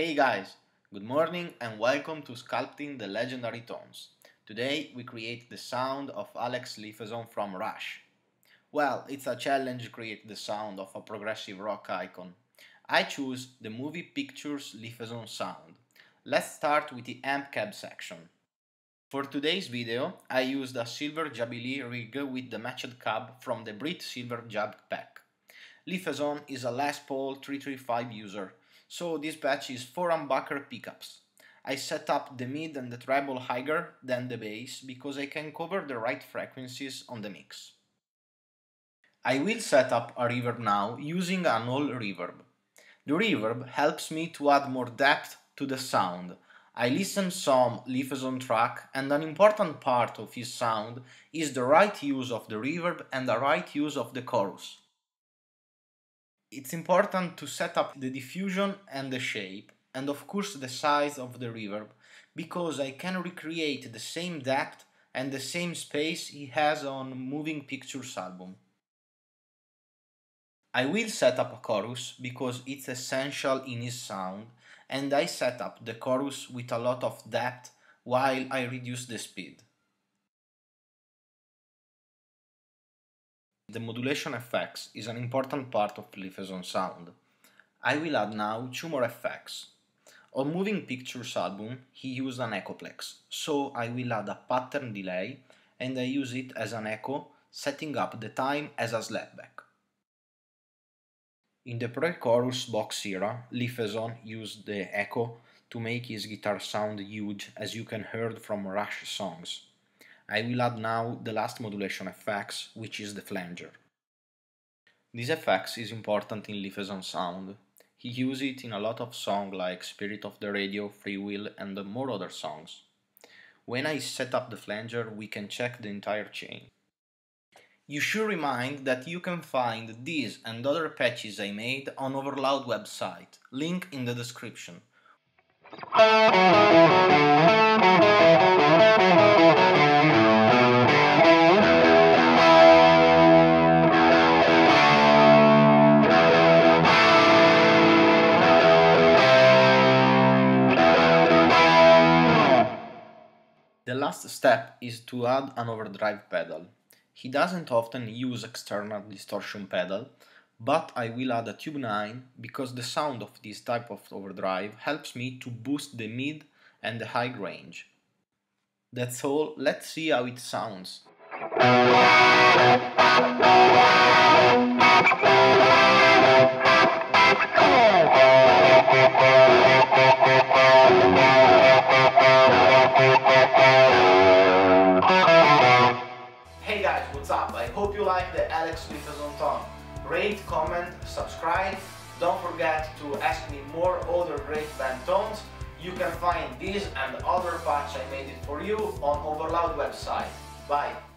Hey guys, good morning and welcome to Sculpting the Legendary Tones. Today we create the sound of Alex Lifeson from Rush. Well, it's a challenge to create the sound of a progressive rock icon. I choose the Moving Pictures Lifeson sound. Let's start with the amp cab section. For today's video, I used a silver Jubilee rig with the matched cab from the Brit Silver Jab Pack. Lifeson is a Les Paul 335 user, so this patch is 4 humbucker pickups. I set up the mid and the treble higher than the bass because I can cover the right frequencies on the mix. I will set up a reverb now using a null reverb. The reverb helps me to add more depth to the sound. I listen some Lifeson track and an important part of his sound is the right use of the reverb and the right use of the chorus. It's important to set up the diffusion and the shape, and of course the size of the reverb, because I can recreate the same depth and the same space he has on Moving Pictures album. I will set up a chorus because it's essential in his sound and I set up the chorus with a lot of depth while I reduce the speed. The modulation effects is an important part of Lifeson sound. I will add now two more effects. On Moving Pictures album he used an echoplex, so I will add a pattern delay and I use it as an echo, setting up the time as a slapback. In the pre-chorus box era, Lifeson used the echo to make his guitar sound huge as you can heard from Rush songs. I will add now the last modulation effects, which is the flanger. This effects is important in Lifeson sound. He uses it in a lot of songs like Spirit of the Radio, Free Will and more other songs. When I set up the flanger, we can check the entire chain. You should remind that you can find these and other patches I made on Overloud website, link in the description. The last step is to add an overdrive pedal. He doesn't often use external distortion pedal, but I will add a Tube 9 because the sound of this type of overdrive helps me to boost the mid and the high range. That's all, let's see how it sounds. Up? I hope you like the Alex Lifeson tone. Rate, comment, subscribe. Don't forget to ask me more other great band tones. You can find these and other patch I made it for you on Overloud website. Bye!